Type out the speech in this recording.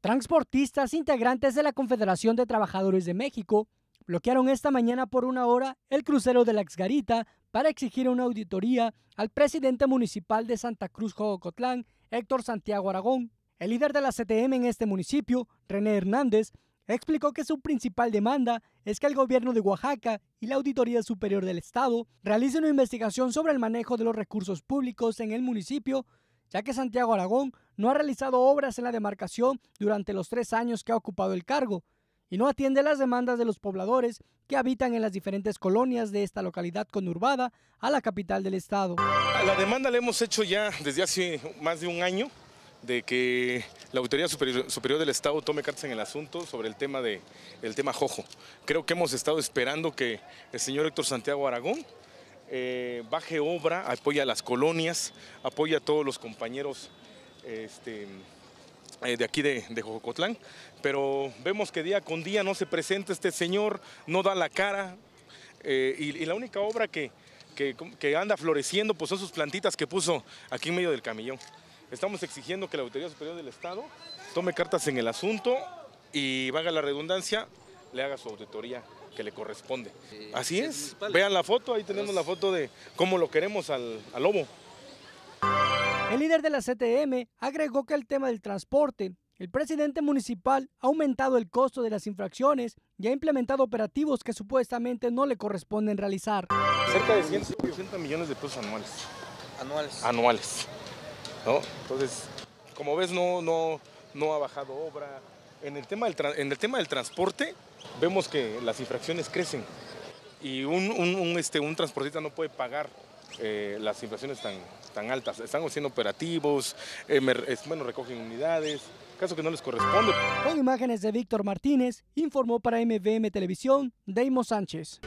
Transportistas integrantes de la Confederación de Trabajadores de México bloquearon esta mañana por una hora el crucero de la Exgarita para exigir una auditoría al presidente municipal de Santa Cruz Jocotlán, Héctor Santiago Aragón. El líder de la CTM en este municipio, René Hernández, explicó que su principal demanda es que el gobierno de Oaxaca y la Auditoría Superior del Estado realicen una investigación sobre el manejo de los recursos públicos en el municipio ya que Santiago Aragón no ha realizado obras en la demarcación durante los tres años que ha ocupado el cargo y no atiende las demandas de los pobladores que habitan en las diferentes colonias de esta localidad conurbada a la capital del estado. La demanda la hemos hecho ya desde hace más de un año de que la Autoridad Superior, del Estado tome cartas en el asunto sobre el tema, de, el tema Jojo. Creo que hemos estado esperando que el señor Héctor Santiago Aragón eh, baje obra, apoya a las colonias, apoya a todos los compañeros este, eh, de aquí de, de Jocotlán, pero vemos que día con día no se presenta este señor, no da la cara, eh, y, la única obra que, que, anda floreciendo pues son sus plantitas que puso aquí en medio del camellón. Estamos exigiendo que la Autoridad Superior del Estado tome cartas en el asunto y, valga la redundancia, le haga su auditoría que le corresponde. Así es, vean la foto, ahí tenemos la foto de cómo lo queremos al, lobo. El líder de la CTM agregó que el tema del transporte, el presidente municipal ha aumentado el costo de las infracciones y ha implementado operativos que supuestamente no le corresponden realizar. Cerca de 180 millones de pesos anuales. Anuales. Anuales. Entonces, como ves, no, no, no ha bajado obra. En el tema del, en el tema del transporte, vemos que las infracciones crecen y un, este, un transportista no puede pagar eh, las infracciones tan, tan altas. Están haciendo operativos, eh, bueno, recogen unidades, caso que no les corresponde. Con imágenes de Víctor Martínez, informó para MVM Televisión, Deimo Sánchez.